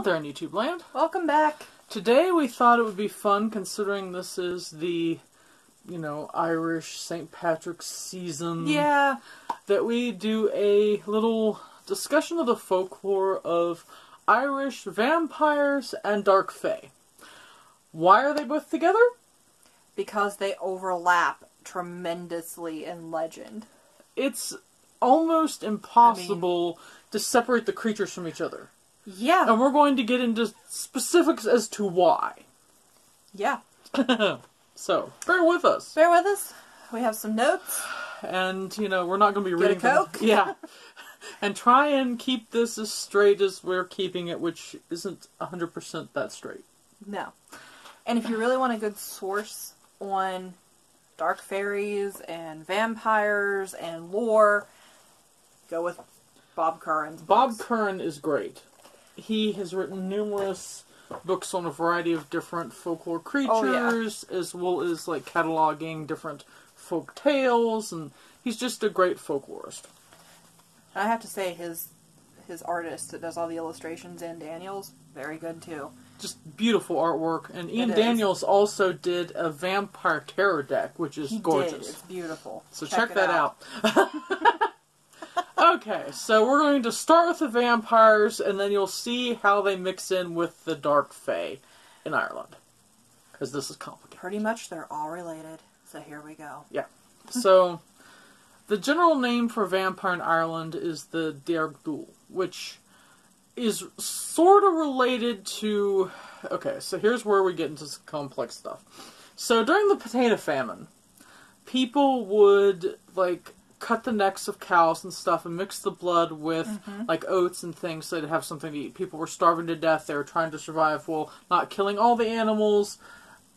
Hello there in YouTube land. Welcome back. Today we thought it would be fun considering this is the, you know, Irish St. Patrick's season. Yeah. That we do a little discussion of the folklore of Irish vampires and dark fae. Why are they both together? Because they overlap tremendously in legend. It's almost impossible to separate the creatures from each other. Yeah. And we're going to get into specifics as to why. Yeah. so, bear with us. Bear with us. We have some notes. And, you know, we're not going to be Get reading. them- Coke? Yeah. and try and keep this as straight as we're keeping it, which isn't 100% that straight. No. And if you really want a good source on dark fairies and vampires and lore, go with Bob Curran's books. Bob. Curran is great. He has written numerous books on a variety of different folklore creatures, Oh, yeah. as well as like cataloging different folk tales, and he's just a great folklorist. I have to say his his artist that does all the illustrations Ian Daniels, very good too. Just beautiful artwork, and Ian Daniels also did a vampire tarot deck, which is He gorgeous. did. It's beautiful. So check, it that out. okay, so we're going to start with the vampires, and then you'll see how they mix in with the dark fae in Ireland, because this is complicated. Pretty much they're all related. So here we go. Yeah. So, the general name for vampire in Ireland is the Deargdul, which is sort of related to. Okay, so here's where we get into some complex stuff. So, during the potato famine, people would, like, cut the necks of cows and stuff and mix the blood with, mm-hmm. like, oats and things so they'd have something to eat. People were starving to death, they were trying to survive while not killing all the animals,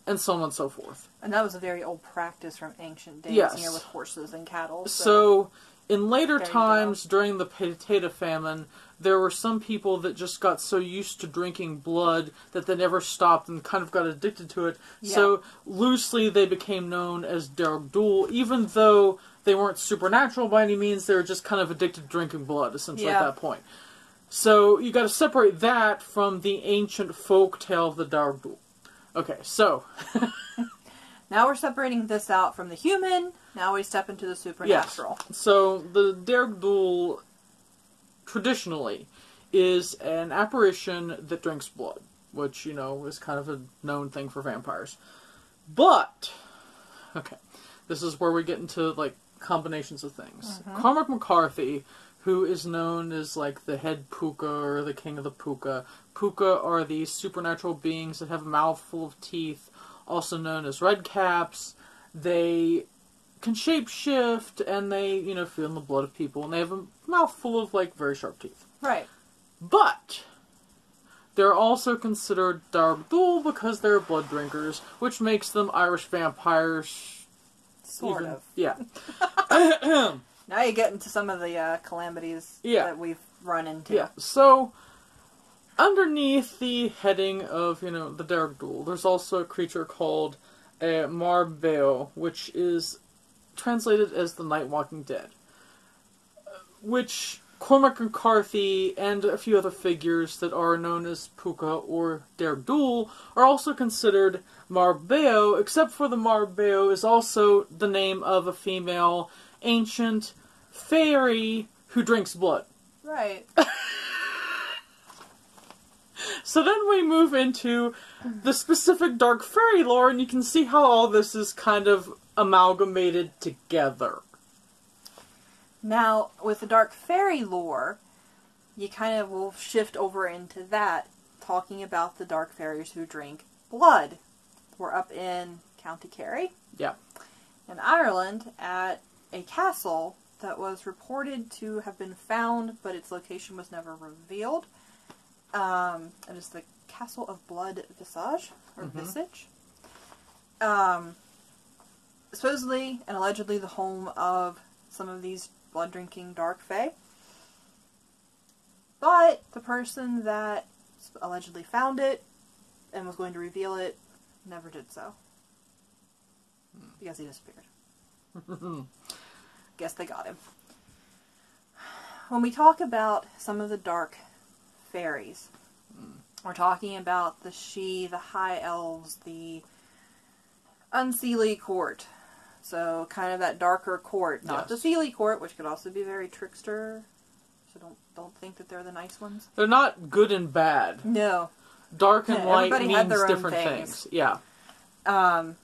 and so on and so forth. And that was a very old practice from ancient days, Yes. you know, with horses and cattle. So, So, in later times during the potato famine, there were some people that just got so used to drinking blood that they never stopped and kind of got addicted to it. So, loosely, they became known as Deargdul, even though they weren't supernatural by any means. They were just kind of addicted to drinking blood, essentially, Yeah. at that point. So, you got to separate that from the ancient folk tale of the Deargdul. Okay, so now we're separating this out from the human. Now we step into the supernatural. Yes. So the Deargdul traditionally is an apparition that drinks blood, which you know is kind of a known thing for vampires. But okay, this is where we get into like combinations of things. Mm-hmm. Cormac McCarthy, who is known as like the head puka or the king of the puka. Puka are these supernatural beings that have a mouthful of teeth, also known as red caps. They can shapeshift and they, you know, feel in the blood of people and they have a mouthful of like very sharp teeth. Right. But they're also considered Deargdul because they're blood drinkers, which makes them Irish vampires. Sort even- of. Yeah. Now you get into some of the uh, calamities Yeah. that we've run into. Yeah. So underneath the heading of, you know, the Deargdul, there's also a creature called a Marbeo, which is translated as the Night Walking Dead. Which Cormac McCarthy and a few other figures that are known as Puka or Derdul are also considered Marbeo, except for the Marbeo is also the name of a female ancient fairy who drinks blood. Right. So then we move into the specific dark fairy lore, and you can see how all this is kind of amalgamated together. Now, with the dark fairy lore, you kind of will shift over into that, talking about the dark fairies who drink blood. We're up in County Kerry, Yeah. in Ireland, at a castle that was reported to have been found, but its location was never revealed. Um, it is the Castle of Blood Visage, or Visage. Um, supposedly and allegedly the home of some of these blood drinking dark fae. But the person that allegedly found it and was going to reveal it never did so. Hmm. Because he disappeared. Guess they got him. When we talk about some of the dark fairies, hmm. We're talking about the Sidhe, the High Elves, the Unseelie Court. So kind of that darker court, not Yes. the Seelie Court, which could also be very trickster. So don't don't think that they're the nice ones. They're not good and bad. No. Dark and Yeah, light means different things. things. Yeah. Um,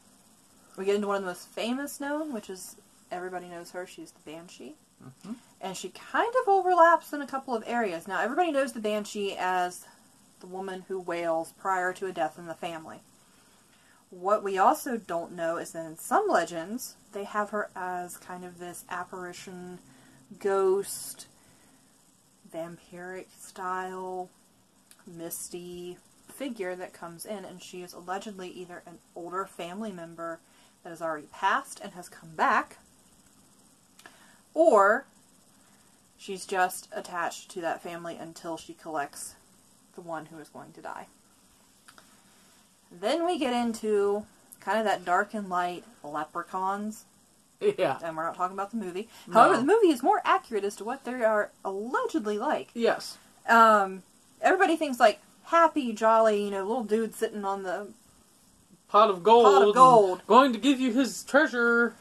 we get into one of the most famous known, which is everybody knows her. She's the Banshee. Mhm. And she kind of overlaps in a couple of areas. Now, everybody knows the Banshee as the woman who wails prior to a death in the family. What we also don't know is that in some legends, they have her as kind of this apparition, ghost, vampiric style, misty figure that comes in, and she is allegedly either an older family member that has already passed and has come back, or she's just attached to that family until she collects the one who is going to die. Then we get into kind of that dark and light leprechauns, Yeah. and we're not talking about the movie. No. However, the movie is more accurate as to what they are allegedly like. Yes. Um, everybody thinks like happy, jolly, you know, little dude sitting on the Pot of gold. Pot of gold. Going to give you his treasure.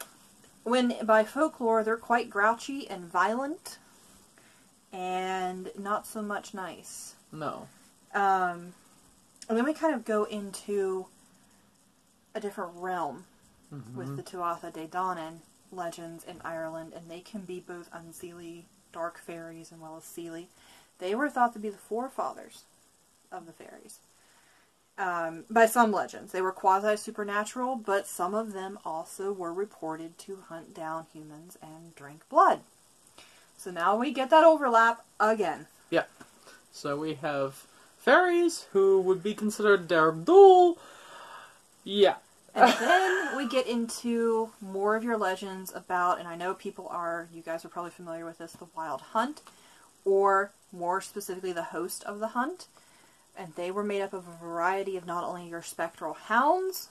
when by folklore they're quite grouchy and violent and not so much nice. No. Um, and then we kind of go into a different realm with the Tuatha De Danann legends in Ireland, and they can be both unseelie, dark fairies, and well as seelie. They were thought to be the forefathers of the fairies. Um, by some legends, they were quasi supernatural, but some of them also were reported to hunt down humans and drink blood. So now we get that overlap again. Yeah. So we have fairies who would be considered Dardul. Yeah. And then we get into more of your legends about, and I know people are, you guys are probably familiar with this, the Wild Hunt, or more specifically, the host of the hunt. And they were made up of a variety of not only your spectral hounds,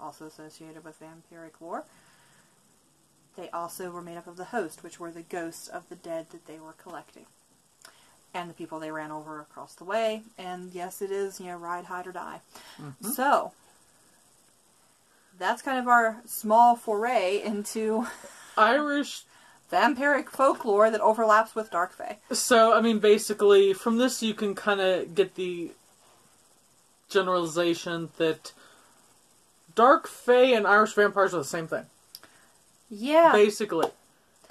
also associated with vampiric lore, they also were made up of the host, which were the ghosts of the dead that they were collecting. And the people they ran over across the way. And yes, it is, you know, ride, hide, or die. Mm-hmm. So, that's kind of our small foray into Irish. vampiric folklore that overlaps with Dark Fae. So, I mean, basically, from this you can kind of get the generalization that Dark Fae and Irish vampires are the same thing. Yeah, Basically.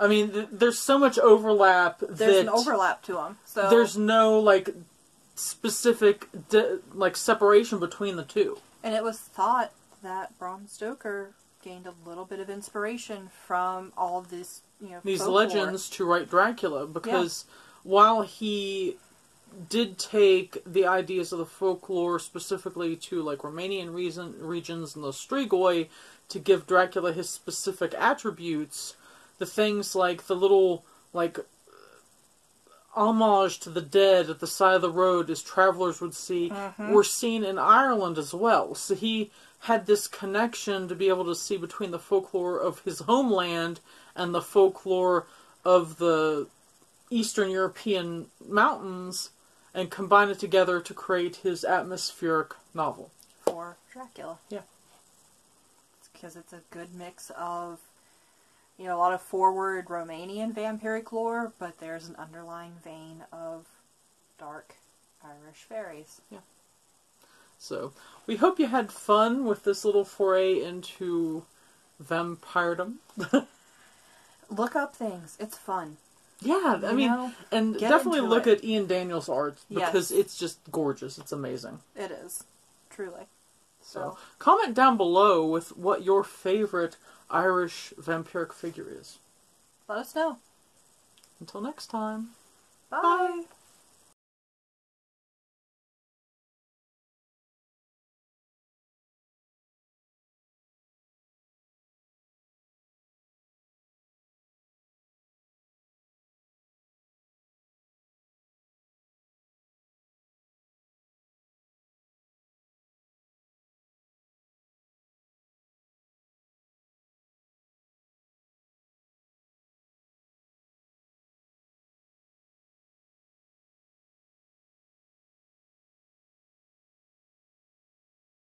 I mean, th- there's so much overlap there's an overlap to them. So there's no, like, specific, di- like, separation between the two. and it was thought that Bram Stoker gained a little bit of inspiration from all of this, you know, these folklore. legends to write Dracula because while he did take the ideas of the folklore specifically to like Romanian reason, regions and the Strigoi to give Dracula his specific attributes, the things like the little like homage to the dead at the side of the road as travelers would see mm-hmm. were seen in Ireland as well. So he had this connection to be able to see between the folklore of his homeland and the folklore of the Eastern European mountains and combine it together to create his atmospheric novel. for Dracula. Yeah. because it's a good mix of, you know, a lot of forward Romanian vampiric lore, but there's an underlying vein of dark Irish fairies. Yeah. So we hope you had fun with this little foray into vampiredom. Look up things; it's fun. Yeah, I You mean, know, and get definitely look it. at Ian Daniels' art because Yes. it's just gorgeous. It's amazing. It is truly. So So, comment down below with what your favorite Irish vampiric figure is. let us know. Until next time. Bye. Bye.